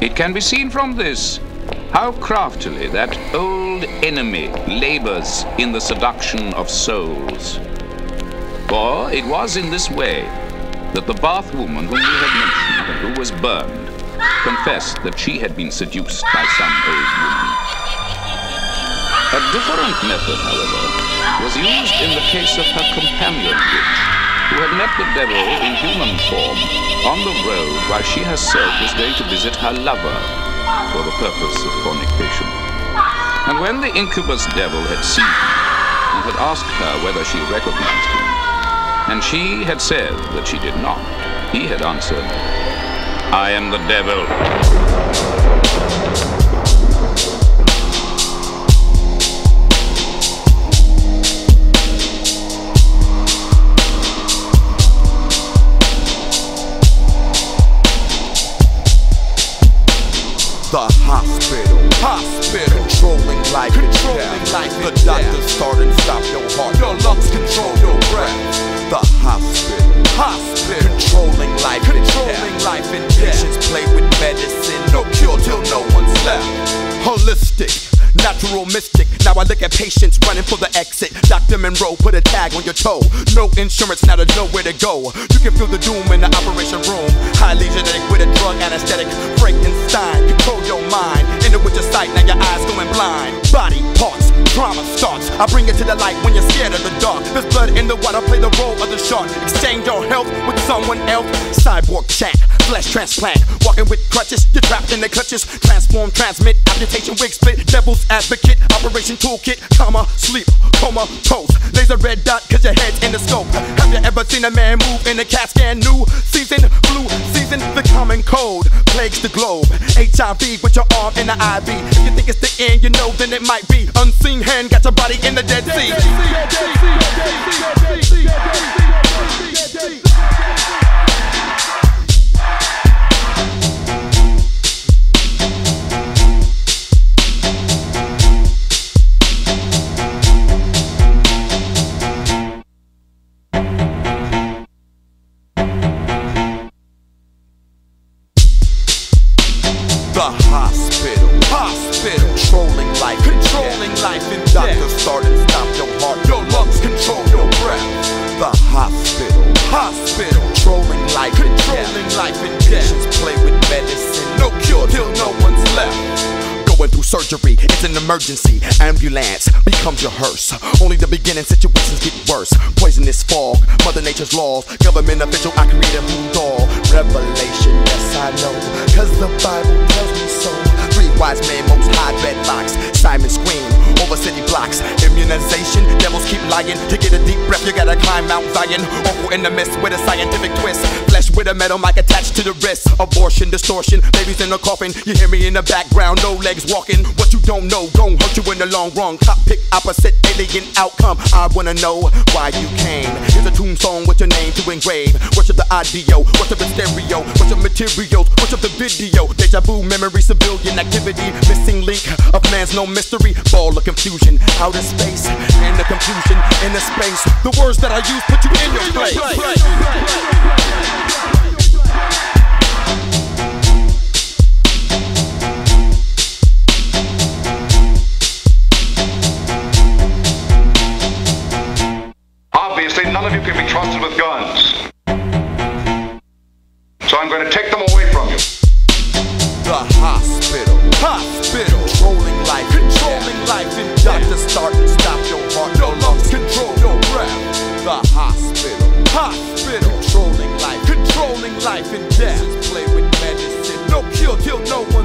It can be seen from this how craftily that old enemy labors in the seduction of souls. For it was in this way that the bath woman whom we had mentioned and who was burned confessed that she had been seduced by some old woman. A different method, however, was used in the case of her companion witch, met the devil in human form on the road while she herself was going to visit her lover for the purpose of fornication. And when the incubus devil had seen him and had asked her whether she recognized him, and she had said that she did not, he had answered, I am the devil. The hospital, hospital, controlling life, controlling life. The doctors start and stop your heart. Your lungs control your breath. The hospital, hospital, controlling life, controlling life. And patients play with medicine. No cure till no one's left. Holistic. Natural mystic. Now I look at patients running for the exit. Dr. Monroe put a tag on your toe. No insurance, now there's nowhere to go. You can feel the doom in the operation room. Highly genetic with a drug anesthetic. Frankenstein, control your mind. Enter with your sight, now your eyes going blind. Body parts, drama starts. I bring it to the light when you're scared of the dark. There's blood in the water, play the role of the shark. Exchange your health with someone else. Cyborg chat, flesh transplant. Walking with crutches, you're trapped in the clutches. Transform, transmit, amputation, wig split. Devil's advocate, operation toolkit, comma, sleep, coma, toast. Laser red dot, cause your head's in the scope. Have you ever seen a man move in a CAT scan? New season, blue season, the common cold plagues the globe. HIV with your arm in the IV. If you think it's the end, you know then it might be. Unseen hand got your body in the Dead Sea. The hospital, hospital, controlling life, controlling life, and doctors start and stop your heart, your lungs control your breath. The hospital, hospital, controlling life, controlling life, and death. patients play with medicine. No cure till no one's left. Going through surgery, it's an emergency. Ambulance becomes your hearse. Only the beginning situations get worse. Poisonous fog, Mother Nature's laws. Government official, I create a voodoo blocks. Immunization, devils keep lying. To get a deep breath, you gotta climb Mount Zion. Awful in the mist with a scientific twist. Flesh with a metal mic attached to the wrist. Abortion, distortion, babies in a coffin. You hear me in the background, no legs walking. What you don't know, gon' hurt you in the long run. Cop pick opposite alien outcome. I wanna know why you came. Here's a tombstone with your name to engrave. Worship the audio, worship the stereo, worship materials, worship the video. Deja vu, memory, civilian activity. Missing link of man's no mystery. Ball of confusion, outer space, and the confusion in the space. The words that I use put you in your place. you can be trusted with guns. So I'm going to take them away from you. The hospital, hospital, controlling life, controlling life, and doctors start and stop your heart, your lungs, control your breath. The hospital, hospital, controlling life, controlling life and death. Just play with medicine, no cure, kill no one.